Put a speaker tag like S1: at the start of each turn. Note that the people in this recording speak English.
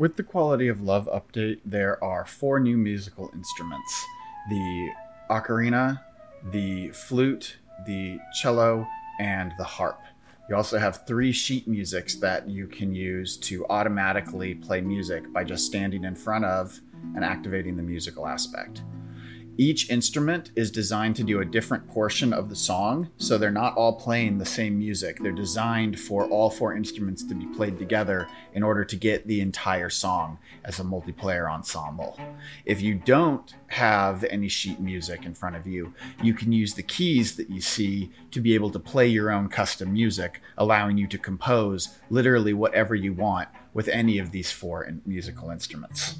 S1: With the Quality of Love update, there are four new musical instruments the ocarina, the flute, the cello, and the harp. You also have three sheet musics that you can use to automatically play music by just standing in front of and activating the musical aspect. Each instrument is designed to do a different portion of the song, so they're not all playing the same music. They're designed for all four instruments to be played together in order to get the entire song as a multiplayer ensemble. If you don't have any sheet music in front of you, you can use the keys that you see to be able to play your own custom music, allowing you to compose literally whatever you want with any of these four musical instruments.